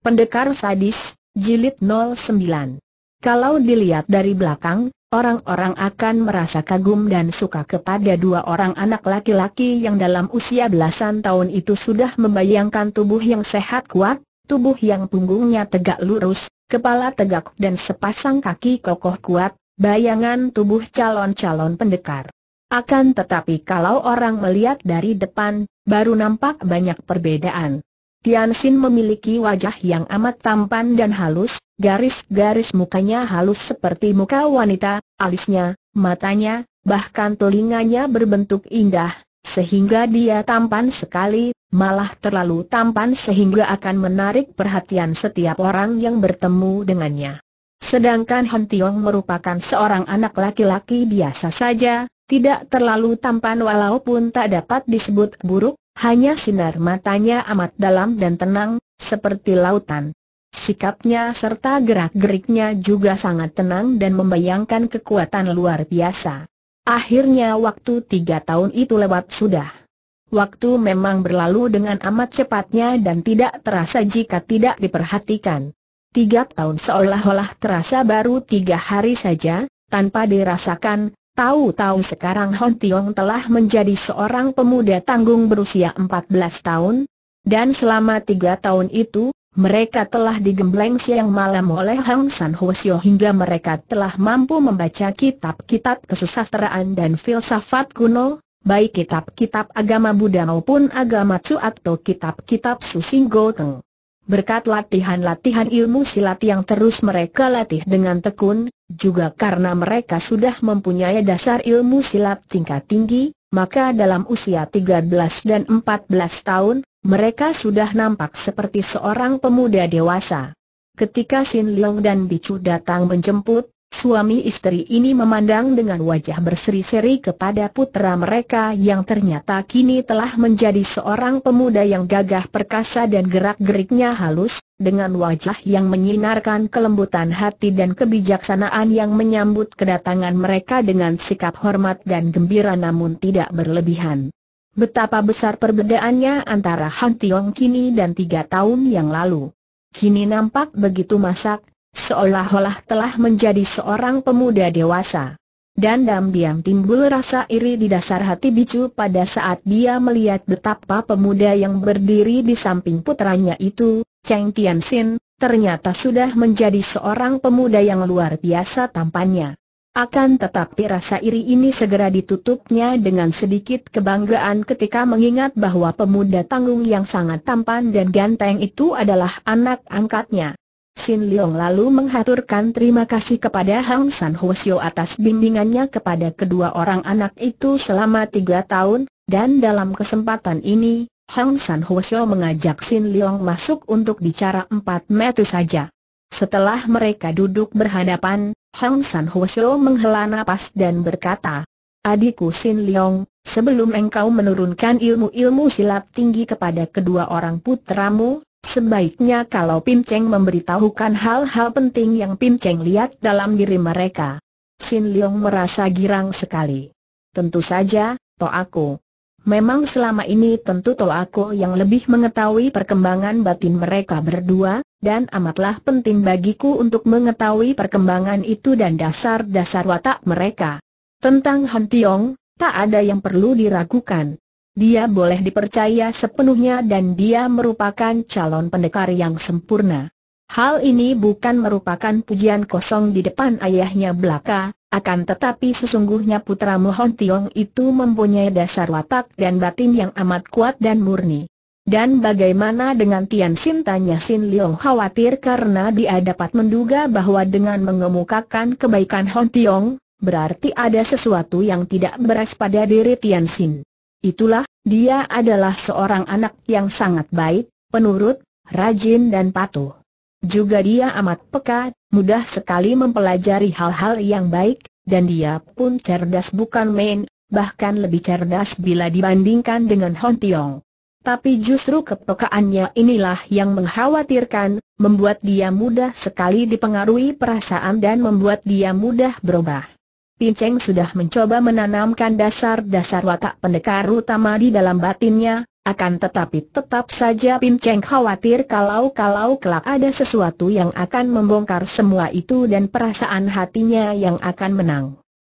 Pendekar Sadis, Jilid 09. Kalau dilihat dari belakang, orang-orang akan merasa kagum dan suka kepada dua orang anak laki-laki yang dalam usia belasan tahun itu sudah membayangkan tubuh yang sehat kuat, tubuh yang punggungnya tegak lurus, kepala tegak dan sepasang kaki kokoh kuat, bayangan tubuh calon-calon pendekar. Akan tetapi kalau orang melihat dari depan, baru nampak banyak perbedaan. Tiansin memiliki wajah yang amat tampan dan halus, garis-garis mukanya halus seperti muka wanita, alisnya, matanya, bahkan telinganya berbentuk indah, sehingga dia tampan sekali, malah terlalu tampan sehingga akan menarik perhatian setiap orang yang bertemu dengannya. Sedangkan Han Tiong merupakan seorang anak laki-laki biasa saja, tidak terlalu tampan walaupun tak dapat disebut buruk, hanya sinar matanya amat dalam dan tenang, seperti lautan. Sikapnya serta gerak-geriknya juga sangat tenang dan membayangkan kekuatan luar biasa. Akhirnya waktu tiga tahun itu lewat sudah. Waktu memang berlalu dengan amat cepatnya dan tidak terasa jika tidak diperhatikan. Tiga tahun seolah-olah terasa baru tiga hari saja, tanpa dirasakan, Tahu-tahu sekarang Hon Tiong telah menjadi seorang pemuda tanggung berusia 14 tahun, dan selama tiga tahun itu, mereka telah digembleng siang malam oleh Hang San Hosio hingga mereka telah mampu membaca kitab-kitab kesusastraan dan filsafat kuno, baik kitab-kitab agama Buddha maupun agama Tzu atau kitab-kitab Susing Goteng. Berkat latihan-latihan ilmu silat yang terus mereka latih dengan tekun, juga karena mereka sudah mempunyai dasar ilmu silat tingkat tinggi, maka dalam usia 13 dan 14 tahun, mereka sudah nampak seperti seorang pemuda dewasa. Ketika Sin Leong dan Bicu datang menjemput, Suami istri ini memandang dengan wajah berseri-seri kepada putra mereka yang ternyata kini telah menjadi seorang pemuda yang gagah perkasa dan gerak-geriknya halus, dengan wajah yang menyinarkan kelembutan hati dan kebijaksanaan yang menyambut kedatangan mereka dengan sikap hormat dan gembira namun tidak berlebihan. Betapa besar perbedaannya antara Han Tiong kini dan tiga tahun yang lalu. Kini nampak begitu masak, seolah-olah telah menjadi seorang pemuda dewasa. Dan diam-diam timbul rasa iri di dasar hati bicu pada saat dia melihat betapa pemuda yang berdiri di samping putranya itu, Cheng Tianxin, ternyata sudah menjadi seorang pemuda yang luar biasa tampannya. Akan tetapi rasa iri ini segera ditutupnya dengan sedikit kebanggaan ketika mengingat bahwa pemuda tanggung yang sangat tampan dan ganteng itu adalah anak angkatnya. Sin Leong lalu menghaturkan terima kasih kepada Hang San Hosio atas bimbingannya kepada kedua orang anak itu selama tiga tahun, dan dalam kesempatan ini, Hang San Hosio mengajak Sin Leong masuk untuk bicara empat meter saja. Setelah mereka duduk berhadapan, Hang San Hosio menghela napas dan berkata, Adikku Sin Leong, sebelum engkau menurunkan ilmu-ilmu silat tinggi kepada kedua orang putramu, Sebaiknya kalau Pim Cheng memberitahukan hal-hal penting yang Pim Cheng lihat dalam diri mereka. Sin Leong merasa girang sekali. Tentu saja, to aku. Memang selama ini tentu to aku yang lebih mengetahui perkembangan batin mereka berdua, dan amatlah penting bagiku untuk mengetahui perkembangan itu dan dasar-dasar watak mereka. Tentang Han Tiong, tak ada yang perlu diragukan. Dia boleh dipercaya sepenuhnya dan dia merupakan calon pendekar yang sempurna. Hal ini bukan merupakan pujian kosong di depan ayahnya belaka, akan tetapi sesungguhnya putra Mohon Tiong itu mempunyai dasar watak dan batin yang amat kuat dan murni. Dan bagaimana dengan Tian Sin tanya Sin Leong khawatir karena dia dapat menduga bahwa dengan mengemukakan kebaikan Hon Tiong, berarti ada sesuatu yang tidak beres pada diri Tian Sin. Itulah, dia adalah seorang anak yang sangat baik, penurut, rajin dan patuh. Juga dia amat peka, mudah sekali mempelajari hal-hal yang baik, dan dia pun cerdas bukan main, bahkan lebih cerdas bila dibandingkan dengan Hon Tiong. Tapi justru kepekaannya inilah yang mengkhawatirkan, membuat dia mudah sekali dipengaruhi perasaan dan membuat dia mudah berubah. Pinceng sudah mencoba menanamkan dasar-dasar watak pendekar utama di dalam batinnya, akan tetapi tetap saja Pin Cheng khawatir kalau-kalau kelak ada sesuatu yang akan membongkar semua itu dan perasaan hatinya yang akan menang.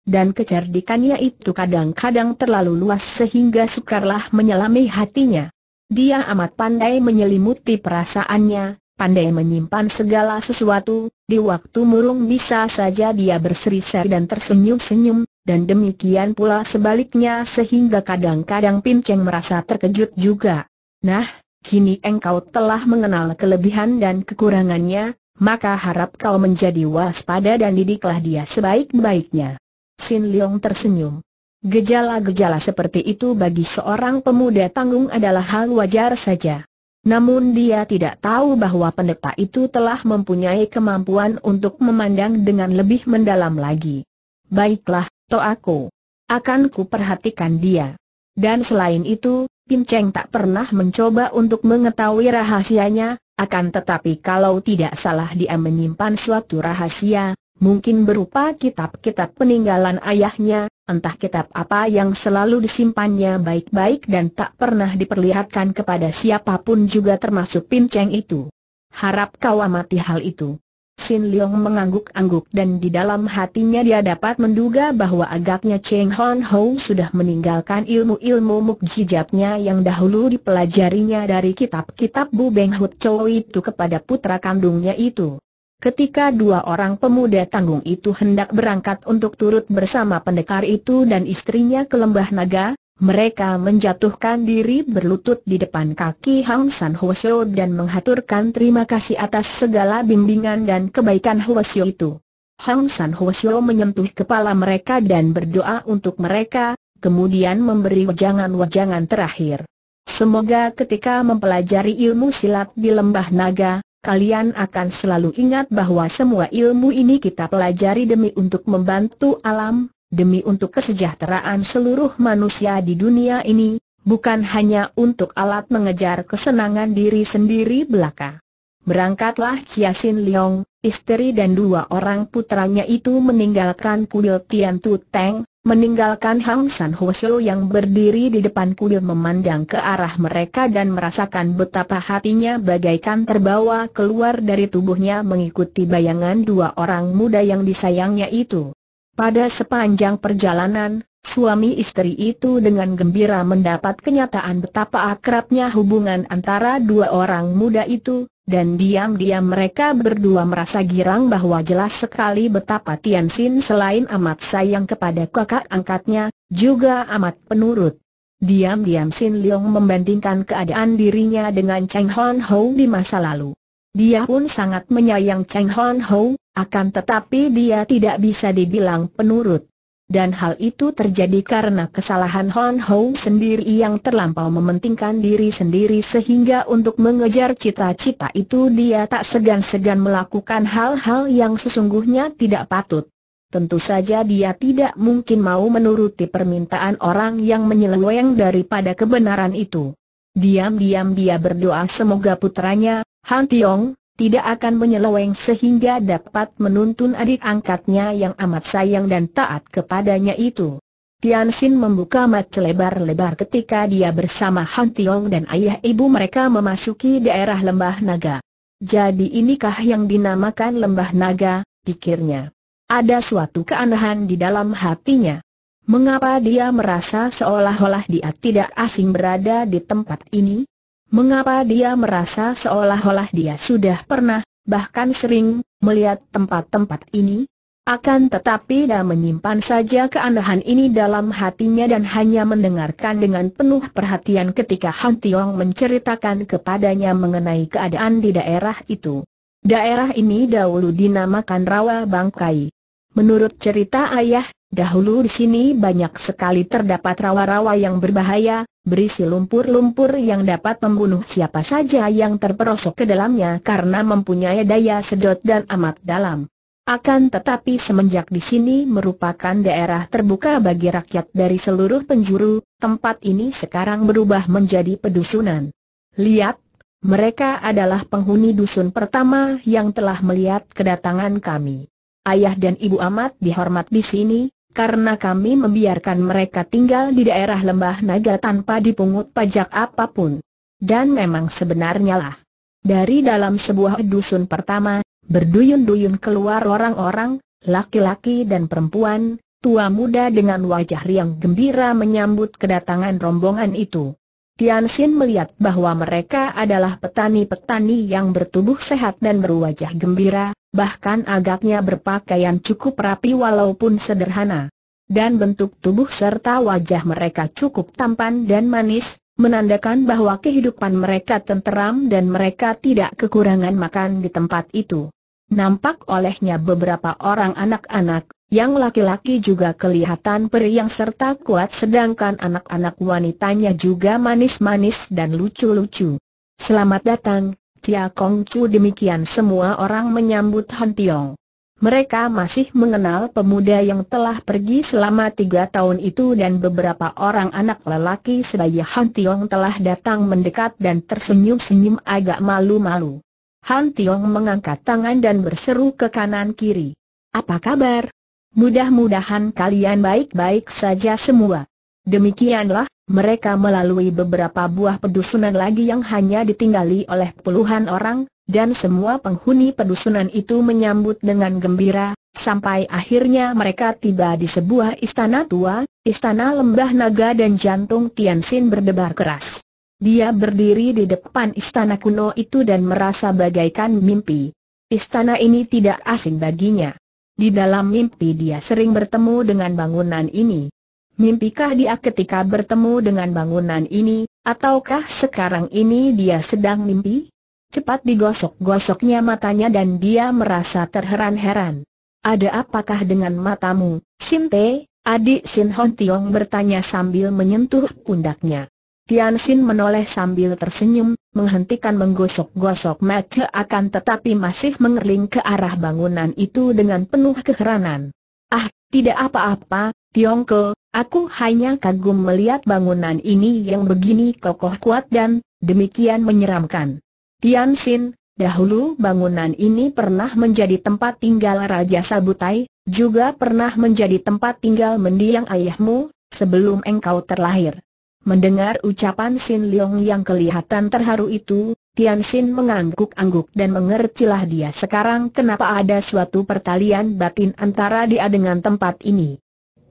Dan kecerdikannya itu kadang-kadang terlalu luas sehingga sukarlah menyelami hatinya. Dia amat pandai menyelimuti perasaannya, pandai menyimpan segala sesuatu, di waktu murung bisa saja dia berseri-seri dan tersenyum-senyum, dan demikian pula sebaliknya sehingga kadang-kadang Pinceng merasa terkejut juga. Nah, kini engkau telah mengenal kelebihan dan kekurangannya, maka harap kau menjadi waspada dan didiklah dia sebaik-baiknya. Sin Leong tersenyum. Gejala-gejala seperti itu bagi seorang pemuda tanggung adalah hal wajar saja. Namun dia tidak tahu bahwa pendeta itu telah mempunyai kemampuan untuk memandang dengan lebih mendalam lagi. Baiklah, to aku. Akan ku perhatikan dia. Dan selain itu, Pin Cheng tak pernah mencoba untuk mengetahui rahasianya, akan tetapi kalau tidak salah dia menyimpan suatu rahasia, mungkin berupa kitab-kitab peninggalan ayahnya, entah kitab apa yang selalu disimpannya baik-baik dan tak pernah diperlihatkan kepada siapa pun juga termasuk Pinceng itu. Harap kau amati hal itu. Sin Leong mengangguk-angguk dan di dalam hatinya dia dapat menduga bahwa agaknya Cheng Hon Ho sudah meninggalkan ilmu-ilmu mukjizatnya yang dahulu dipelajarinya dari kitab-kitab Bu Beng Hut Chow itu kepada putra kandungnya itu. Ketika dua orang pemuda tanggung itu hendak berangkat untuk turut bersama pendekar itu dan istrinya ke lembah naga, mereka menjatuhkan diri berlutut di depan kaki Hang San Hwasyo dan menghaturkan terima kasih atas segala bimbingan dan kebaikan Hwasyo itu. Hang San Hwasyo menyentuh kepala mereka dan berdoa untuk mereka, kemudian memberi wejangan-wejangan terakhir. Semoga ketika mempelajari ilmu silat di lembah naga, kalian akan selalu ingat bahwa semua ilmu ini kita pelajari demi untuk membantu alam, demi untuk kesejahteraan seluruh manusia di dunia ini, bukan hanya untuk alat mengejar kesenangan diri sendiri belaka. Berangkatlah Chia Sin Leong, istri dan dua orang putranya itu meninggalkan kuil Tian Tu Teng, meninggalkan Hang San Hosyo yang berdiri di depan kuil memandang ke arah mereka dan merasakan betapa hatinya bagaikan terbawa keluar dari tubuhnya mengikuti bayangan dua orang muda yang disayangnya itu. Pada sepanjang perjalanan, suami istri itu dengan gembira mendapat kenyataan betapa akrabnya hubungan antara dua orang muda itu, dan diam-diam mereka berdua merasa girang bahwa jelas sekali betapa Tian Sin selain amat sayang kepada kakak angkatnya, juga amat penurut. Diam-diam Sin Leong membandingkan keadaan dirinya dengan Cheng Hon Ho di masa lalu. Dia pun sangat menyayang Cheng Hon Ho, akan tetapi dia tidak bisa dibilang penurut. Dan hal itu terjadi karena kesalahan Hon Ho sendiri yang terlampau mementingkan diri sendiri sehingga untuk mengejar cita-cita itu dia tak segan-segan melakukan hal-hal yang sesungguhnya tidak patut. Tentu saja dia tidak mungkin mau menuruti permintaan orang yang menyeleweng daripada kebenaran itu. Diam-diam dia berdoa semoga putranya, Han Tiong, tidak akan menyeleweng sehingga dapat menuntun adik angkatnya yang amat sayang dan taat kepadanya itu. Tian Sin membuka mata lebar-lebar ketika dia bersama Han Tiong dan ayah ibu mereka memasuki daerah Lembah Naga. Jadi inikah yang dinamakan Lembah Naga, pikirnya. Ada suatu keanehan di dalam hatinya. Mengapa dia merasa seolah-olah dia tidak asing berada di tempat ini? Mengapa dia merasa seolah-olah dia sudah pernah, bahkan sering, melihat tempat-tempat ini? Akan tetapi dia menyimpan saja keanehan ini dalam hatinya dan hanya mendengarkan dengan penuh perhatian ketika Han Tiong menceritakan kepadanya mengenai keadaan di daerah itu. Daerah ini dahulu dinamakan Rawa Bangkai. Menurut cerita ayah, dahulu di sini banyak sekali terdapat rawa-rawa yang berbahaya, berisi lumpur-lumpur yang dapat membunuh siapa saja yang terperosok ke dalamnya karena mempunyai daya sedot dan amat dalam. Akan tetapi semenjak di sini merupakan daerah terbuka bagi rakyat dari seluruh penjuru, tempat ini sekarang berubah menjadi pedusunan. Lihat, mereka adalah penghuni dusun pertama yang telah melihat kedatangan kami. Ayah dan ibu amat dihormat di sini, karena kami membiarkan mereka tinggal di daerah lembah naga tanpa dipungut pajak apa pun. Dan memang sebenarnya lah. Dari dalam sebuah dusun pertama, berduyun-duyun keluar orang-orang, laki-laki dan perempuan, tua muda dengan wajah riang gembira menyambut kedatangan rombongan itu. Tian Xin melihat bahwa mereka adalah petani-petani yang bertubuh sehat dan berwajah gembira, bahkan agaknya berpakaian cukup rapi walaupun sederhana. Dan bentuk tubuh serta wajah mereka cukup tampan dan manis, menandakan bahwa kehidupan mereka tenteram dan mereka tidak kekurangan makan di tempat itu. Nampak olehnya beberapa orang anak-anak, yang laki-laki juga kelihatan periang serta kuat sedangkan anak-anak wanitanya juga manis-manis dan lucu-lucu. Selamat datang, Tia Kong Chu demikian semua orang menyambut Han Tiong. Mereka masih mengenal pemuda yang telah pergi selama tiga tahun itu dan beberapa orang anak lelaki sebaya Han Tiong telah datang mendekat dan tersenyum-senyum agak malu-malu. Han Tiong mengangkat tangan dan berseru ke kanan kiri. Apa kabar? Mudah-mudahan kalian baik-baik saja semua. Demikianlah, mereka melalui beberapa buah pedusunan lagi yang hanya ditinggali oleh puluhan orang, dan semua penghuni pedusunan itu menyambut dengan gembira, sampai akhirnya mereka tiba di sebuah istana tua, istana lembah naga dan jantung Tianxin berdebar keras. Dia berdiri di depan istana kuno itu dan merasa bagaikan mimpi. Istana ini tidak asing baginya. Di dalam mimpi dia sering bertemu dengan bangunan ini. Mimpikah dia ketika bertemu dengan bangunan ini, ataukah sekarang ini dia sedang mimpi? Cepat digosok-gosoknya matanya dan dia merasa terheran-heran. Ada apakah dengan matamu, Sinte? Adik Sin Hon Tiong bertanya sambil menyentuh pundaknya. Tian Sin menoleh sambil tersenyum, menghentikan menggosok-gosok mata akan tetapi masih mengerling ke arah bangunan itu dengan penuh keheranan. Ah, tidak apa-apa, Tiongko, aku hanya kagum melihat bangunan ini yang begini kokoh kuat dan demikian menyeramkan. Tian Sin, dahulu bangunan ini pernah menjadi tempat tinggal Raja Sabutai, juga pernah menjadi tempat tinggal mendiang ayahmu, sebelum engkau terlahir. Mendengar ucapan Sin Leong yang kelihatan terharu itu, Tian Sin mengangguk-angguk dan mengertilah dia sekarang kenapa ada suatu pertalian batin antara dia dengan tempat ini.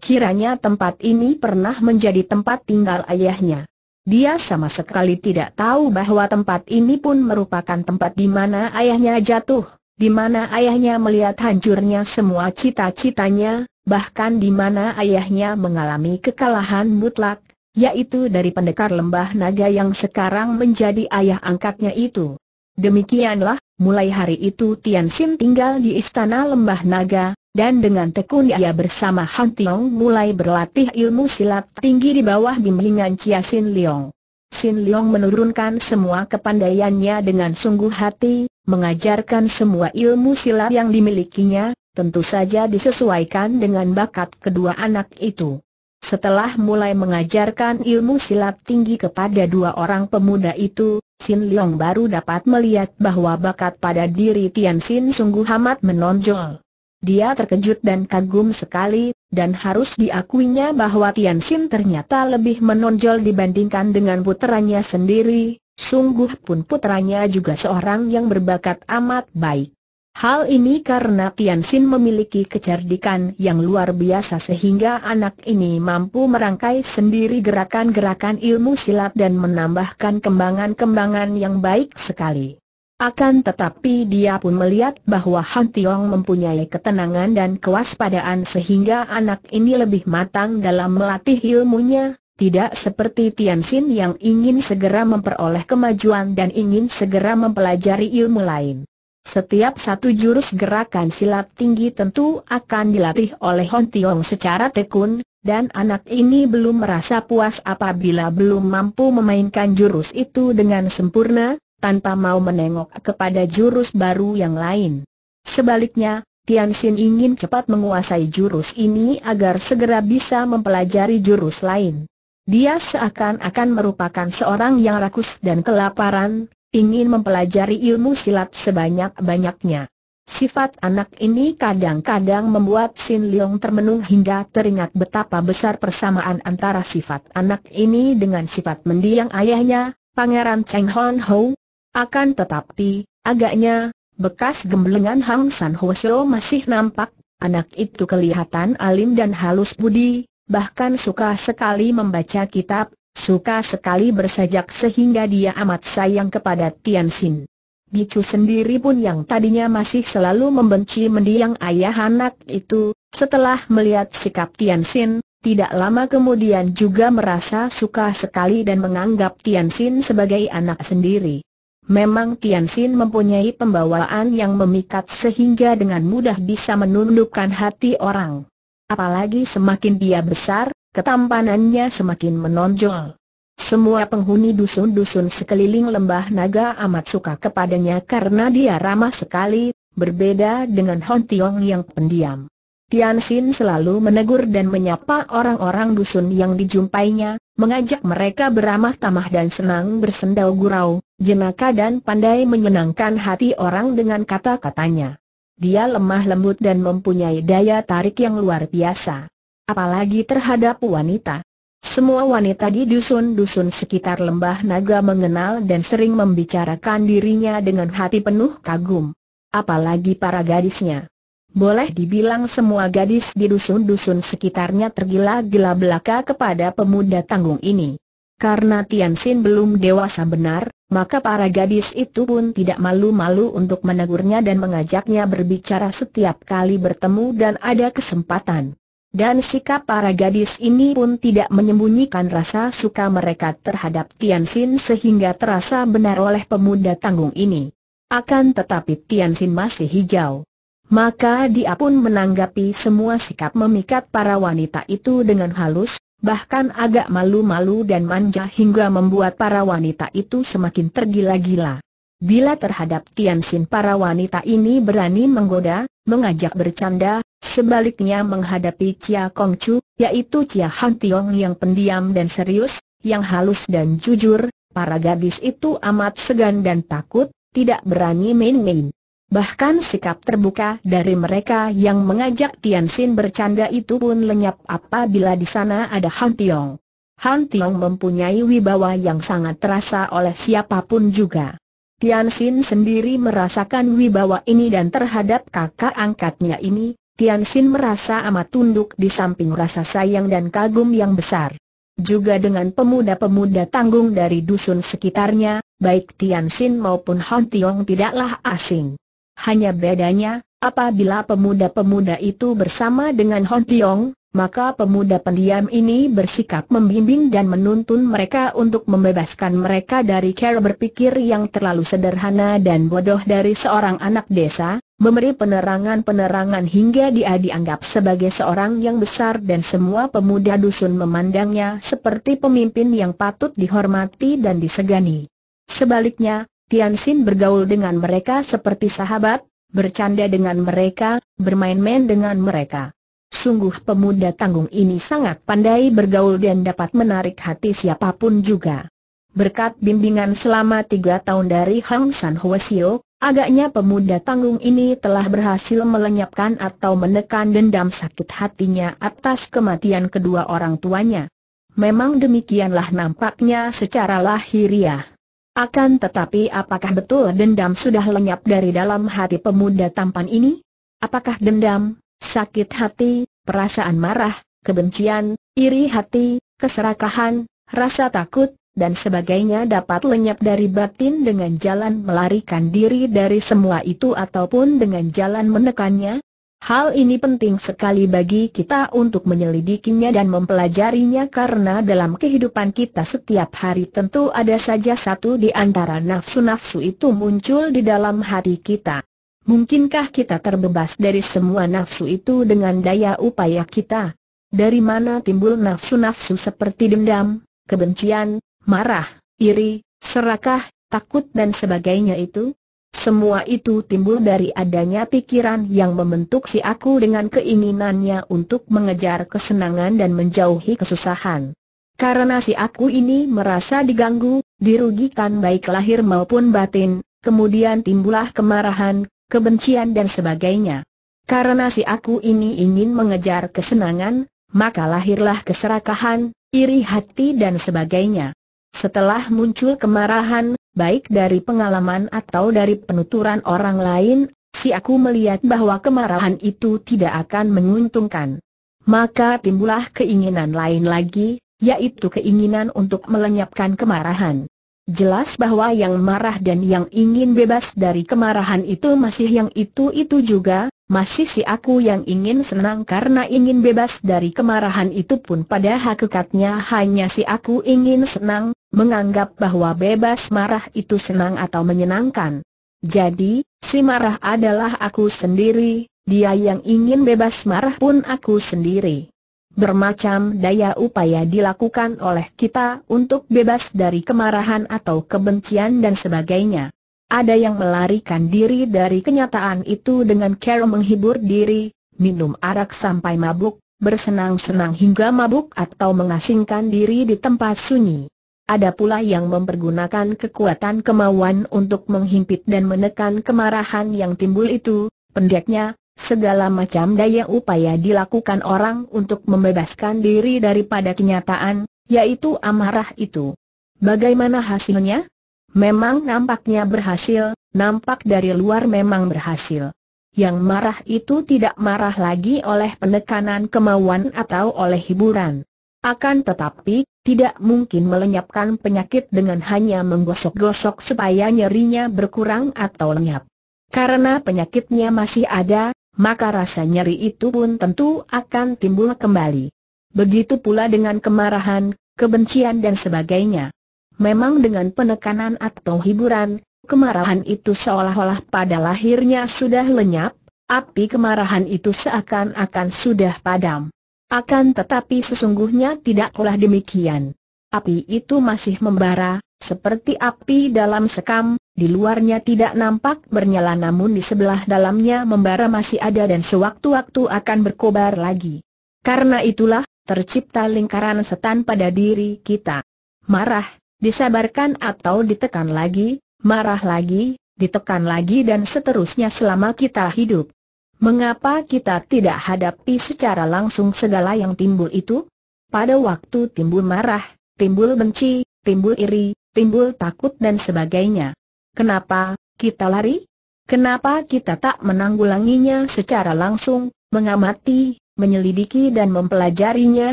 Kiranya tempat ini pernah menjadi tempat tinggal ayahnya. Dia sama sekali tidak tahu bahwa tempat ini pun merupakan tempat di mana ayahnya jatuh, di mana ayahnya melihat hancurnya semua cita-citanya, bahkan di mana ayahnya mengalami kekalahan mutlak, yaitu dari pendekar lembah naga yang sekarang menjadi ayah angkatnya itu. Demikianlah, mulai hari itu Tian Sim tinggal di istana lembah naga, dan dengan tekun ia bersama Han Tiong mulai berlatih ilmu silat tinggi di bawah bimbingan Chia Sin Leong. Sin Leong menurunkan semua kepandaiannya dengan sungguh hati, mengajarkan semua ilmu silat yang dimilikinya, tentu saja disesuaikan dengan bakat kedua anak itu. Setelah mulai mengajarkan ilmu silat tinggi kepada dua orang pemuda itu, Sin Leong baru dapat melihat bahwa bakat pada diri Tian Sin sungguh amat menonjol. Dia terkejut dan kagum sekali, dan harus diakuinya bahwa Tian Sin ternyata lebih menonjol dibandingkan dengan puteranya sendiri, sungguh pun putranya juga seorang yang berbakat amat baik. Hal ini karena Tian Xin memiliki kecerdikan yang luar biasa sehingga anak ini mampu merangkai sendiri gerakan-gerakan ilmu silat dan menambahkan kembangan-kembangan yang baik sekali. Akan tetapi dia pun melihat bahwa Han Tiong mempunyai ketenangan dan kewaspadaan sehingga anak ini lebih matang dalam melatih ilmunya, tidak seperti Tian Xin yang ingin segera memperoleh kemajuan dan ingin segera mempelajari ilmu lain. Setiap satu jurus gerakan silat tinggi tentu akan dilatih oleh Hon Tiong secara tekun, dan anak ini belum merasa puas apabila belum mampu memainkan jurus itu dengan sempurna, tanpa mau menengok kepada jurus baru yang lain. Sebaliknya, Tian Xin ingin cepat menguasai jurus ini agar segera bisa mempelajari jurus lain. Dia seakan-akan merupakan seorang yang rakus dan kelaparan, ingin mempelajari ilmu silat sebanyak-banyaknya. Sifat anak ini kadang-kadang membuat Sin Leong termenung hingga teringat betapa besar persamaan antara sifat anak ini dengan sifat mendiang ayahnya, Pangeran Cheng Hon Ho. Akan tetapi, agaknya, bekas gemblengan Hang San Hwasyo masih nampak, anak itu kelihatan alim dan halus budi, bahkan suka sekali membaca kitab, suka sekali bersajak sehingga dia amat sayang kepada Tian Sin. Bicu sendiri pun yang tadinya masih selalu membenci mendiang ayah anak itu, setelah melihat sikap Tian Sin, tidak lama kemudian juga merasa suka sekali dan menganggap Tian Sin sebagai anak sendiri. Memang Tian Sin mempunyai pembawaan yang memikat sehingga dengan mudah bisa menundukkan hati orang. Apalagi semakin dia besar, ketampanannya semakin menonjol. Semua penghuni dusun-dusun sekeliling lembah naga amat suka kepadanya karena dia ramah sekali, berbeda dengan Hon Tiong yang pendiam. Tian Sin selalu menegur dan menyapa orang-orang dusun yang dijumpainya, mengajak mereka beramah tamah dan senang bersendau gurau, jenaka dan pandai menyenangkan hati orang dengan kata-katanya. Dia lemah lembut dan mempunyai daya tarik yang luar biasa. Apalagi terhadap wanita. Semua wanita di dusun-dusun sekitar lembah naga mengenal dan sering membicarakan dirinya dengan hati penuh kagum. Apalagi para gadisnya. Boleh dibilang semua gadis di dusun-dusun sekitarnya tergila-gila belaka kepada pemuda tanggung ini. Karena Tian Sin belum dewasa benar, maka para gadis itu pun tidak malu-malu untuk menegurnya dan mengajaknya berbicara setiap kali bertemu dan ada kesempatan. Dan sikap para gadis ini pun tidak menyembunyikan rasa suka mereka terhadap Tian Sin sehingga terasa benar oleh pemuda tanggung ini. Akan tetapi Tian Sin masih hijau. Maka dia pun menanggapi semua sikap memikat para wanita itu dengan halus, bahkan agak malu-malu dan manja hingga membuat para wanita itu semakin tergila-gila. Bila terhadap Tian Sin para wanita ini berani menggoda, mengajak bercanda, Sebaliknya menghadapi Chia Kong Chu, yaitu Chia Han Tiong yang pendiam dan serius, yang halus dan jujur, para gadis itu amat segan dan takut, tidak berani main-main. Bahkan sikap terbuka dari mereka yang mengajak Tian Sin bercanda itu pun lenyap apabila di sana ada Han Tiong. Han Tiong mempunyai wibawa yang sangat terasa oleh siapa pun juga. Tian Sin sendiri merasakan wibawa ini dan terhadap kakak angkatnya ini, Tian Sin merasa amat tunduk di samping rasa sayang dan kagum yang besar. Juga dengan pemuda-pemuda tanggung dari dusun sekitarnya, baik Tian Sin maupun Han Tiong tidaklah asing. Hanya bedanya, apabila pemuda-pemuda itu bersama dengan Hon Tiong, maka pemuda pendiam ini bersikap membimbing dan menuntun mereka untuk membebaskan mereka dari cara berpikir yang terlalu sederhana dan bodoh dari seorang anak desa, memberi penerangan-penerangan hingga dia dianggap sebagai seorang yang besar dan semua pemuda dusun memandangnya seperti pemimpin yang patut dihormati dan disegani. Sebaliknya, Tian Sin bergaul dengan mereka seperti sahabat, bercanda dengan mereka, bermain-main dengan mereka. Sungguh pemuda tanggung ini sangat pandai bergaul dan dapat menarik hati siapa pun juga. Berkat bimbingan selama tiga tahun dari Hang San Hwasyo, Agaknya pemuda tanggung ini telah berhasil melenyapkan atau menekan dendam sakit hatinya atas kematian kedua orang tuanya. Memang demikianlah nampaknya secara lahiriah. Akan tetapi apakah betul dendam sudah lenyap dari dalam hati pemuda tampan ini? Apakah dendam, sakit hati, perasaan marah, kebencian, iri hati, keserakahan, rasa takut, dan sebagainya dapat lenyap dari batin dengan jalan melarikan diri dari semua itu ataupun dengan jalan menekannya? Hal ini penting sekali bagi kita untuk menyelidikinya dan mempelajarinya karena dalam kehidupan kita setiap hari tentu ada saja satu di antara nafsu-nafsu itu muncul di dalam hati kita. Mungkinkah kita terbebas dari semua nafsu itu dengan daya upaya kita? Dari mana timbul nafsu-nafsu seperti dendam, kebencian, marah, iri, serakah, takut dan sebagainya itu? Semua itu timbul dari adanya pikiran yang membentuk si aku dengan keinginannya untuk mengejar kesenangan dan menjauhi kesusahan. Karena si aku ini merasa diganggu, dirugikan baik lahir maupun batin, kemudian timbullah kemarahan, kebencian dan sebagainya. Karena si aku ini ingin mengejar kesenangan, maka lahirlah keserakahan, iri hati dan sebagainya. Setelah muncul kemarahan, baik dari pengalaman atau dari penuturan orang lain, si aku melihat bahwa kemarahan itu tidak akan menguntungkan. Maka timbullah keinginan lain lagi, yaitu keinginan untuk melenyapkan kemarahan. Jelas bahwa yang marah dan yang ingin bebas dari kemarahan itu masih yang itu-itu juga, masih si aku yang ingin senang karena ingin bebas dari kemarahan itu pun pada hakikatnya hanya si aku ingin senang, menganggap bahwa bebas marah itu senang atau menyenangkan. Jadi, si marah adalah aku sendiri, dia yang ingin bebas marah pun aku sendiri. Bermacam daya upaya dilakukan oleh kita untuk bebas dari kemarahan atau kebencian dan sebagainya. Ada yang melarikan diri dari kenyataan itu dengan cara menghibur diri, minum arak sampai mabuk, bersenang-senang hingga mabuk atau mengasingkan diri di tempat sunyi. Ada pula yang mempergunakan kekuatan kemauan untuk menghimpit dan menekan kemarahan yang timbul itu, pendeknya, Segala macam daya upaya dilakukan orang untuk membebaskan diri daripada kenyataan, yaitu amarah itu. Bagaimana hasilnya? Memang nampaknya berhasil, nampak dari luar memang berhasil. Yang marah itu tidak marah lagi oleh penekanan kemauan atau oleh hiburan. Akan tetapi, tidak mungkin melenyapkan penyakit dengan hanya menggosok-gosok supaya nyerinya berkurang atau lenyap. Karena penyakitnya masih ada, maka rasa nyeri itu pun tentu akan timbul kembali. Begitu pula dengan kemarahan, kebencian dan sebagainya. Memang dengan penekanan atau hiburan, kemarahan itu seolah-olah pada lahirnya sudah lenyap, api kemarahan itu seakan-akan sudah padam. Akan tetapi sesungguhnya tidaklah demikian. Api itu masih membara, seperti api dalam sekam, di luarnya tidak nampak bernyala namun di sebelah dalamnya membara masih ada dan sewaktu-waktu akan berkobar lagi. Karena itulah, tercipta lingkaran setan pada diri kita. Marah, disabarkan atau ditekan lagi, marah lagi, ditekan lagi dan seterusnya selama kita hidup. Mengapa kita tidak hadapi secara langsung segala yang timbul itu? Pada waktu timbul marah, timbul benci, timbul iri, timbul takut dan sebagainya. Kenapa kita lari? Kenapa kita tak menanggulanginya secara langsung, mengamati, menyelidiki dan mempelajarinya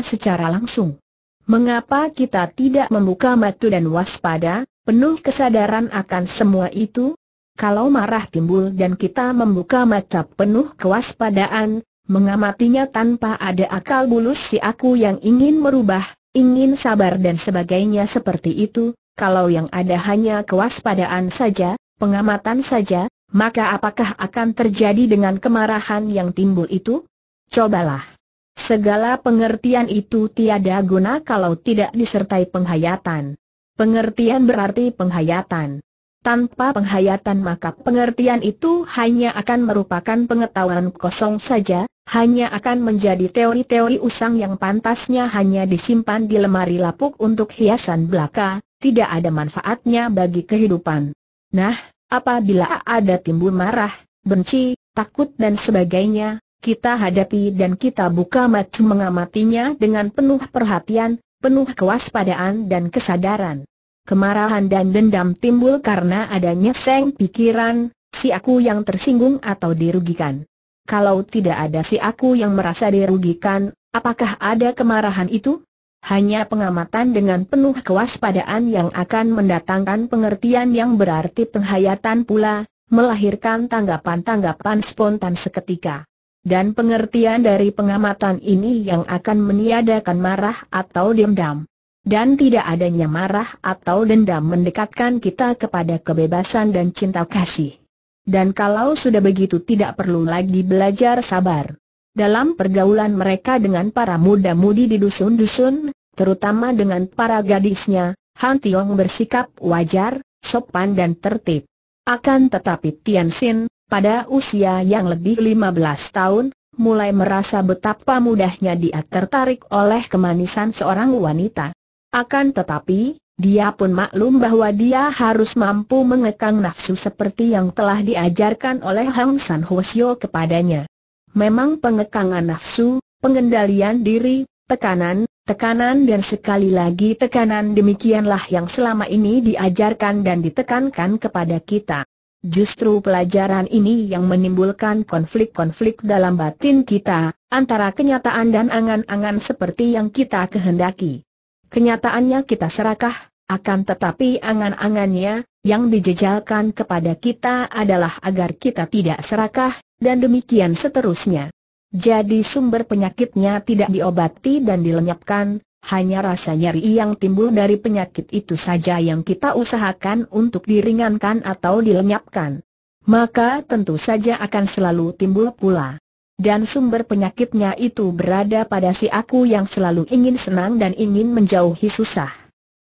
secara langsung? Mengapa kita tidak membuka mata dan waspada, penuh kesadaran akan semua itu? Kalau marah timbul dan kita membuka mata penuh kewaspadaan, mengamatinya tanpa ada akal bulus si aku yang ingin merubah, ingin sabar dan sebagainya seperti itu, kalau yang ada hanya kewaspadaan saja, pengamatan saja, maka apakah akan terjadi dengan kemarahan yang timbul itu? Cobalah. Segala pengertian itu tiada guna kalau tidak disertai penghayatan. Pengertian berarti penghayatan. Tanpa penghayatan maka pengertian itu hanya akan merupakan pengetahuan kosong saja, hanya akan menjadi teori-teori usang yang pantasnya hanya disimpan di lemari lapuk untuk hiasan belaka, tidak ada manfaatnya bagi kehidupan. Nah, apabila ada timbul marah, benci, takut dan sebagainya, kita hadapi dan kita buka mata mengamatinya dengan penuh perhatian, penuh kewaspadaan dan kesadaran. Kemarahan dan dendam timbul karena adanya seng pikiran, si aku yang tersinggung atau dirugikan. Kalau tidak ada si aku yang merasa dirugikan, apakah ada kemarahan itu? hanya pengamatan dengan penuh kewaspadaan yang akan mendatangkan pengertian yang berarti penghayatan pula, melahirkan tanggapan-tanggapan spontan seketika. Dan pengertian dari pengamatan ini yang akan meniadakan marah atau dendam. Dan tidak adanya marah atau dendam mendekatkan kita kepada kebebasan dan cinta kasih. Dan kalau sudah begitu tidak perlu lagi belajar sabar. Dalam pergaulan mereka dengan para muda-mudi di dusun-dusun, terutama dengan para gadisnya, Han Tiong bersikap wajar, sopan dan tertib. Akan tetapi Tian Sin, pada usia yang lebih 15 tahun, mulai merasa betapa mudahnya dia tertarik oleh kemanisan seorang wanita. Akan tetapi, Dia pun maklum bahwa dia harus mampu mengekang nafsu seperti yang telah diajarkan oleh Hang San Hosyo kepadanya. Memang pengekangan nafsu, pengendalian diri, tekanan, tekanan dan sekali lagi tekanan demikianlah yang selama ini diajarkan dan ditekankan kepada kita. Justru pelajaran ini yang menimbulkan konflik-konflik dalam batin kita, antara kenyataan dan angan-angan seperti yang kita kehendaki. Kenyataannya kita serakah, akan tetapi angan-angannya, yang dijejalkan kepada kita adalah agar kita tidak serakah, dan demikian seterusnya. Jadi sumber penyakitnya tidak diobati dan dilenyapkan, hanya rasa nyeri yang timbul dari penyakit itu saja yang kita usahakan untuk diringankan atau dilenyapkan. Maka tentu saja akan selalu timbul pula. Dan sumber penyakitnya itu berada pada si aku yang selalu ingin senang dan ingin menjauhi susah.